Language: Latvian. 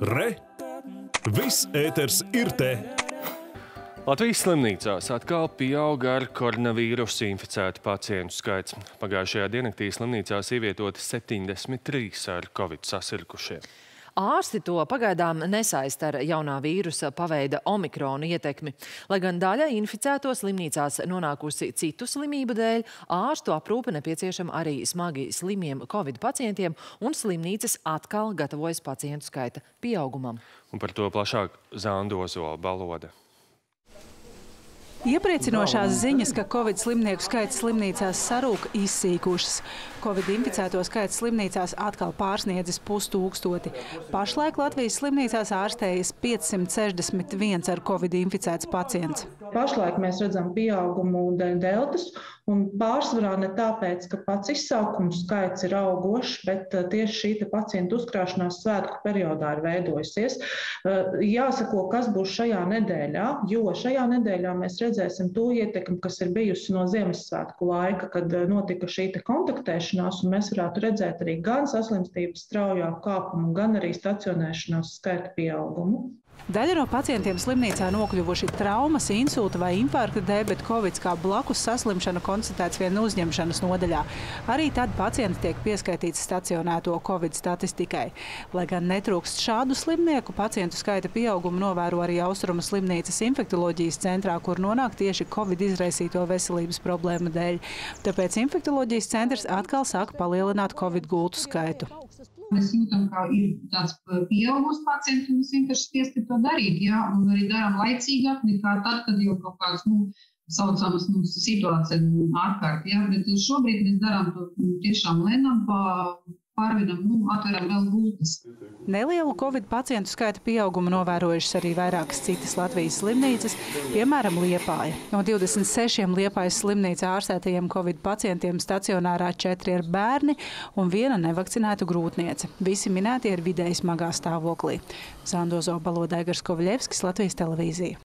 Re! Viss ēters ir te! Latvijas slimnīcās atkal pieauga ar koronavīrusu inficētu pacientu skaits. Pagājušajā diennaktī slimnīcās ievietoti 73 ar covid sasirkušie. Ārsti to pagaidām nesaist ar jaunā vīrusa paveida omikronu ietekmi. Lai gan daļa inficēto slimnīcās nonākusi citu slimību dēļ, ārstu aprūpe nepieciešama arī smagi slimiem covid pacientiem, un slimnīcas atkal gatavojas pacientu skaita pieaugumam. Un par to plašāk Zāndozola baloda. Iepriecinošās ziņas, ka Covid slimnieku skaits slimnīcās sarūk izsīkušas. Covid inficēto skaits slimnīcās atkal pārsniedzis pustūkstoti. Pašlaik Latvijas slimnīcās ārstējas 561 ar Covid inficēts pacients. Pašlaik mēs redzam pieaugumu dēļ deltas, un pārsvarā ne tāpēc, ka pats izsaukumu skaits ir augošs, bet tieši šī pacientu uzkrāšanās svētku periodā ir veidojusies. Jāsako, kas būs šajā nedēļā, jo šajā nedēļā mēs redzēsim to ietekmi, kas ir bijusi no Ziemassvētku laika, kad eh, notika šī kontaktēšanās, un mēs varētu redzēt arī gan saslimstības straujāku kāpumu, gan arī stacionēšanās skaita pieaugumu. Daļa no pacientiem slimnīcā nokļuvuši traumas, insulta vai infarkta dēļ, bet covid kā blakus saslimšana konstatēts vien uzņemšanas nodaļā. Arī tad pacienti tiek pieskaitīts stacionēto covid statistikai. Lai gan netrūkst šādu slimnieku, pacientu skaita pieaugumu novēro arī Austruma slimnīcas infektoloģijas centrā, kur nonāk tieši covid izraisīto veselības problēmu dēļ. Tāpēc infektoloģijas centrs atkal sāk palielināt covid gultu skaitu. Mēs jūtam, ka ir tāds pieaugušs pacients, un mēs vienkārši spiesti to darīt. Jā, un arī darām laicīgāk nekā tad, kad jau kaut kāds nu, saucamas nu, situācija ārkārt. Jā, bet šobrīd mēs darām to tiešām lēnām pa pārvedam, nu, atveram vēl gultas. Nelielu covid pacientu skaita pieaugumu novērojušas arī vairākas citas Latvijas slimnīcas, piemēram, Liepāja. No 26 Liepājas slimnīca ārstētajiem covid pacientiem stacionārā četri ir bērni un viena nevakcinēta grūtniece. Visi minētie ir vidēji smagā stāvoklī. Zandozo Balodēgars Kovļevskis, Latvijas televīzija.